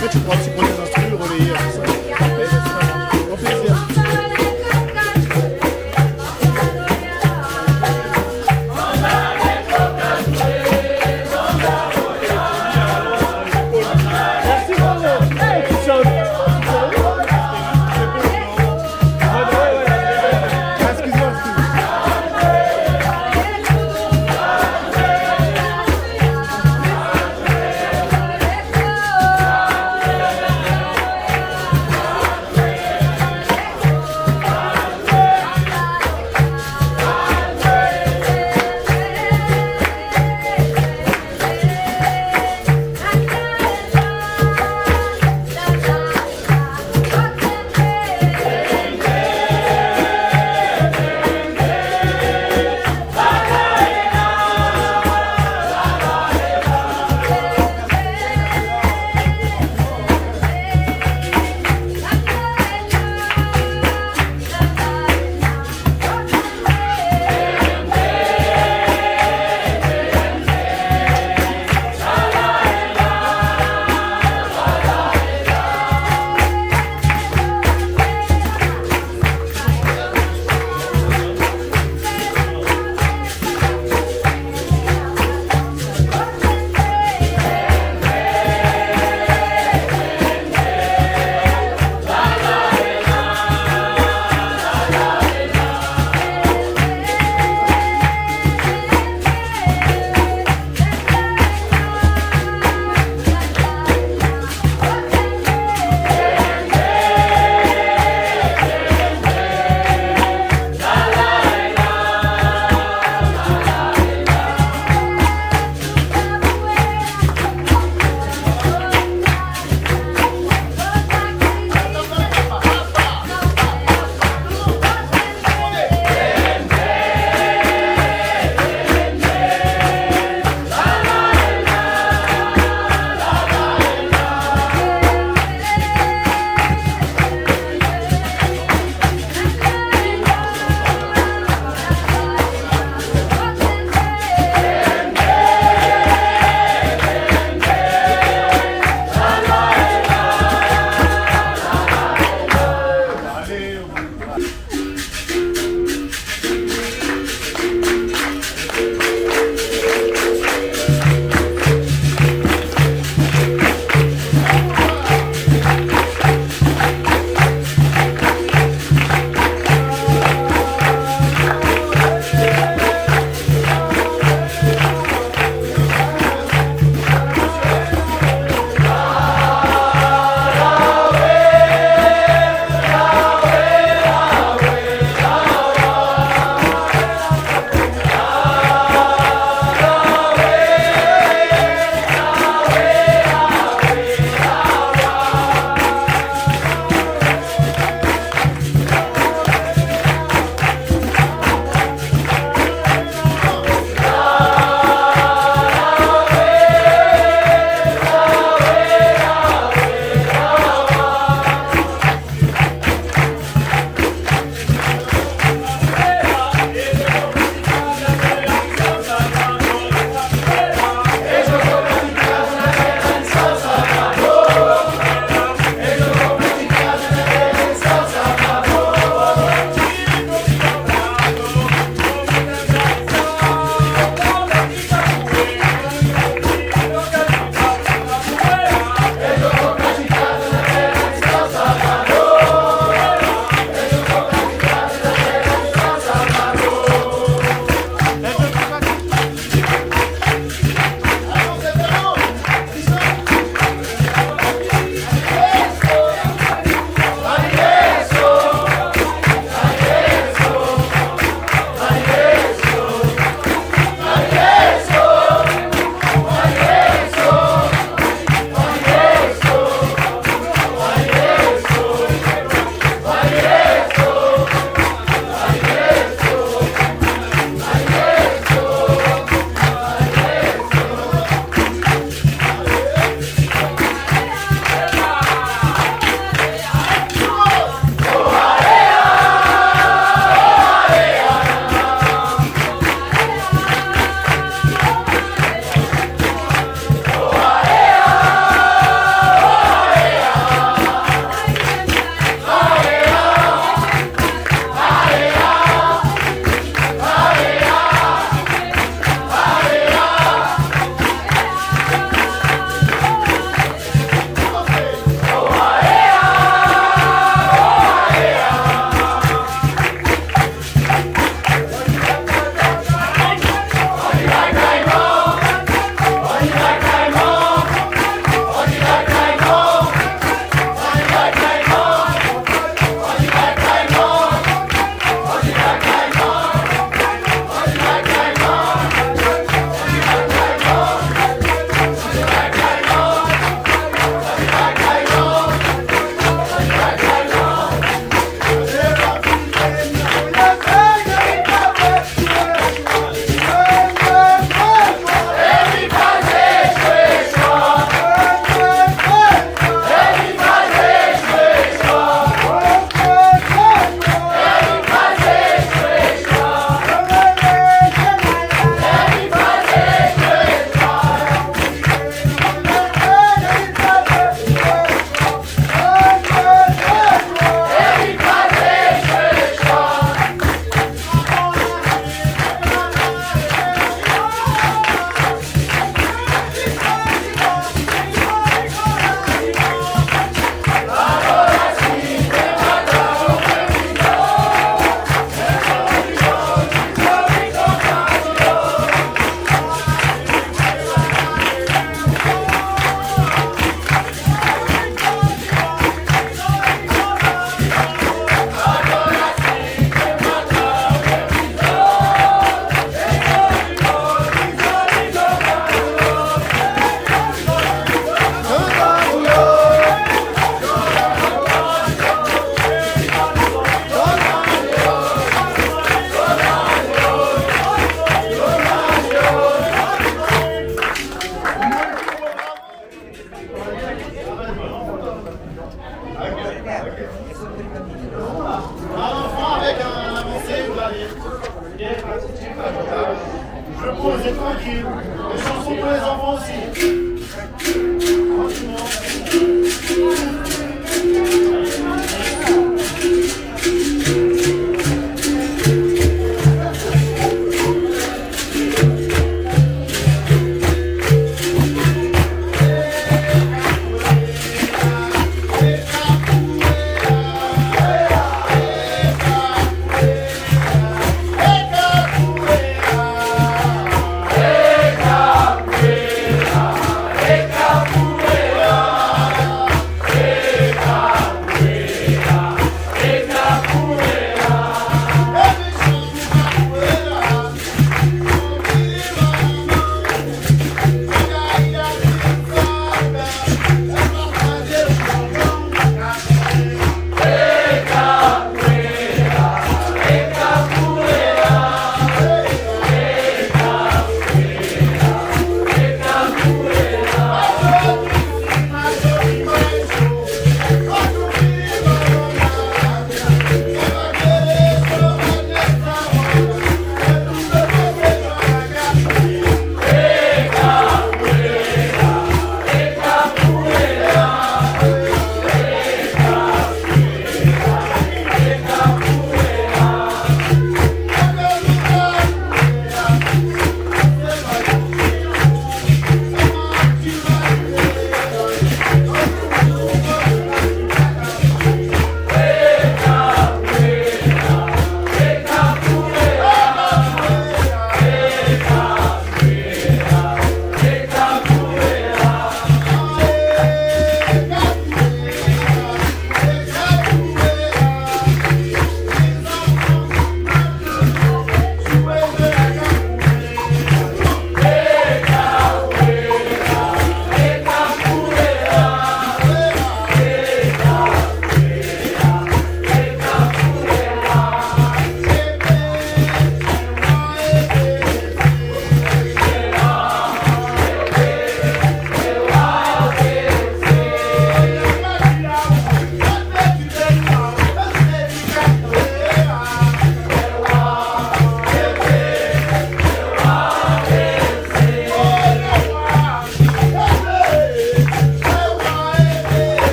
Après, tu pourras aussi prendre les tout ça.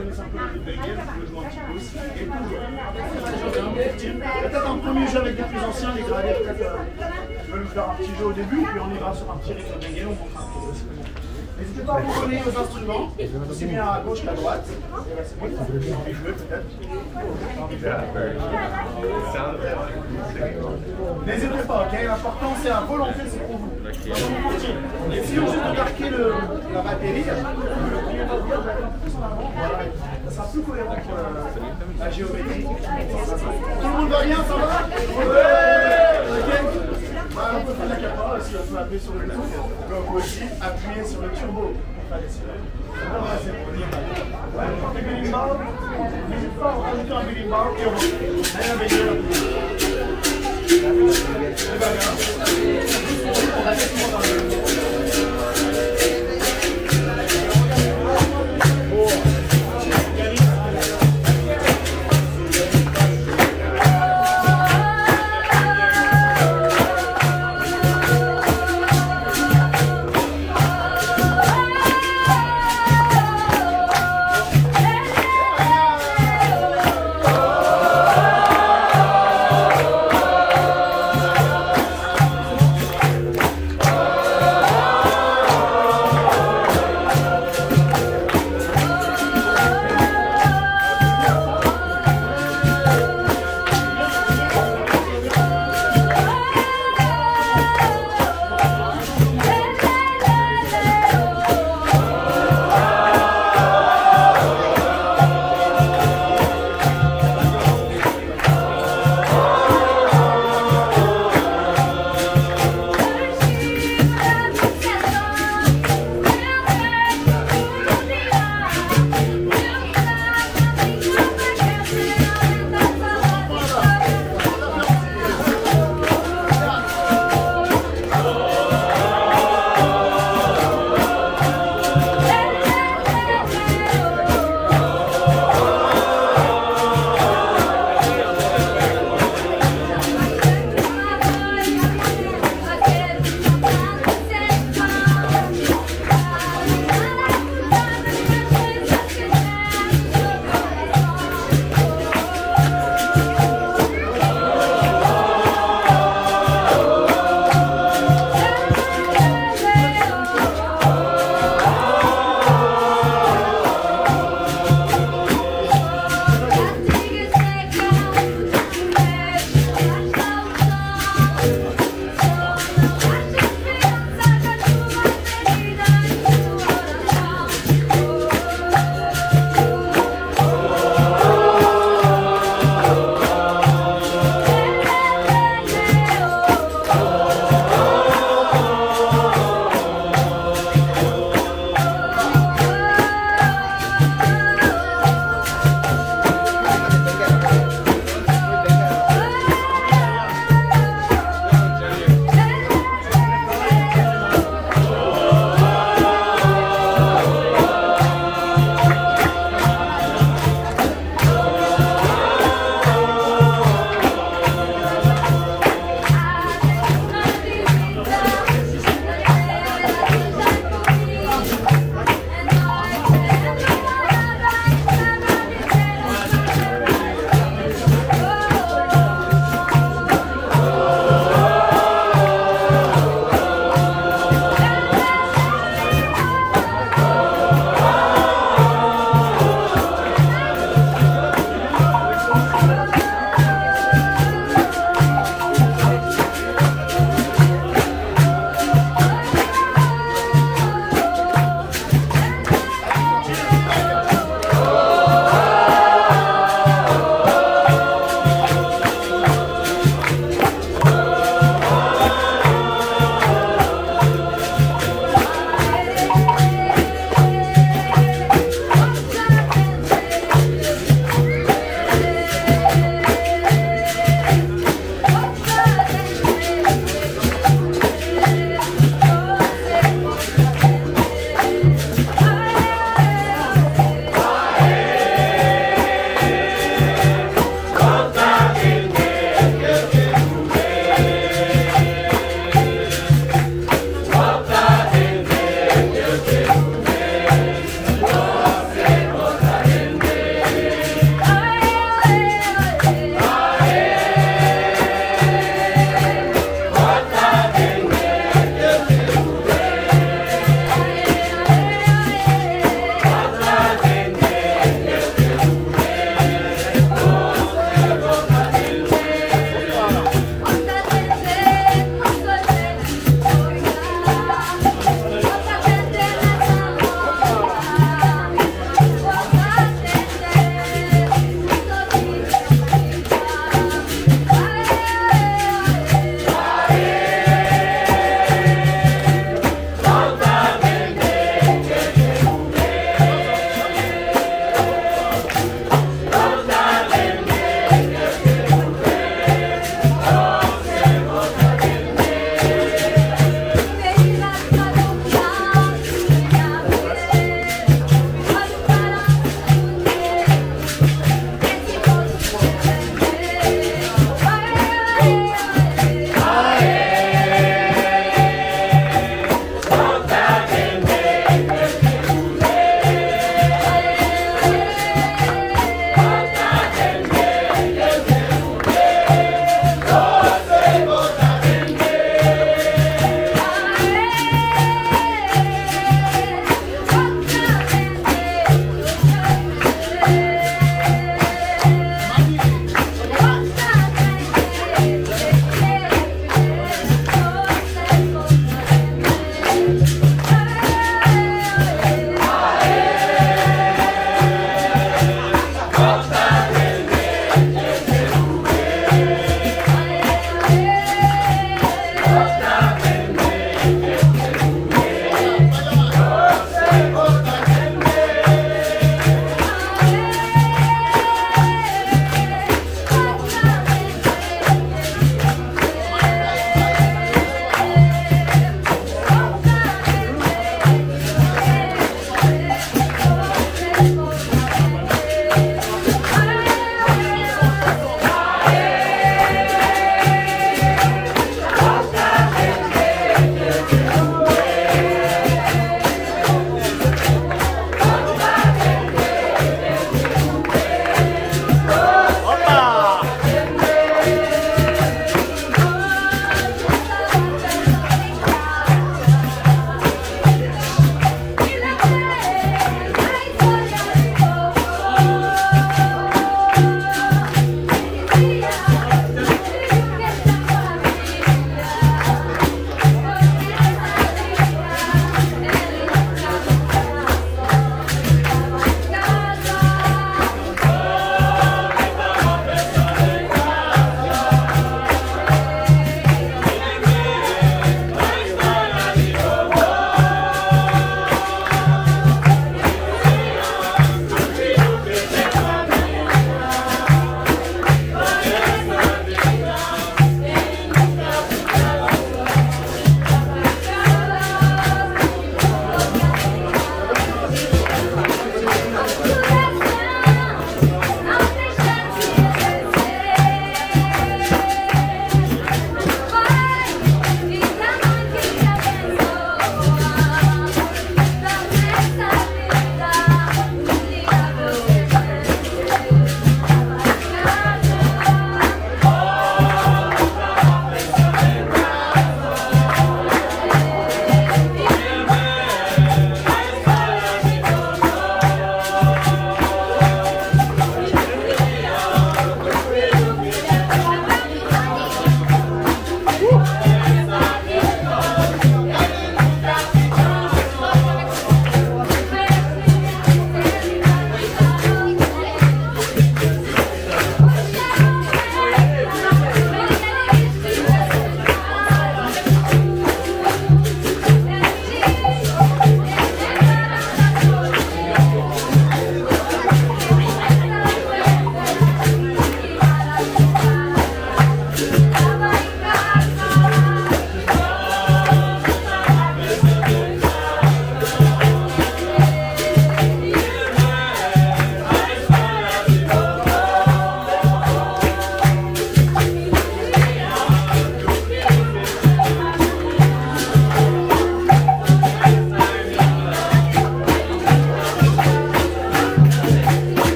Un peu de un petit peu aussi. Et. Peut-être un premier jeu avec des plus anciens, les gradés, peut-être. Euh, je vais nous faire un petit jeu au début, puis on ira sur un petit rythme benguel, on montrera un peu. N'hésitez pas à vous donner aux instruments, aussi bien à gauche qu'à droite. Vous envie de jouer peut-être. N'hésitez pas, ok? L'important c'est à volonté, c'est pour vous. Et si on juste marquer le, la batterie, le premier va bien, plus en avant, voilà. Ça sera plus cohérent que euh, la géométrie. Tout le monde va bien, ça va Ouais bah, on peut faire la capoeira aussi, on peut appuyer sur le bouton, mais on peut aussi appuyer sur le turbo. Allez, c'est vrai. On va essayer de dire. Ouais, on fait billing n'hésite pas, on rajoute un billing et on va. Allez, avec le. C'est pas grave. On va faire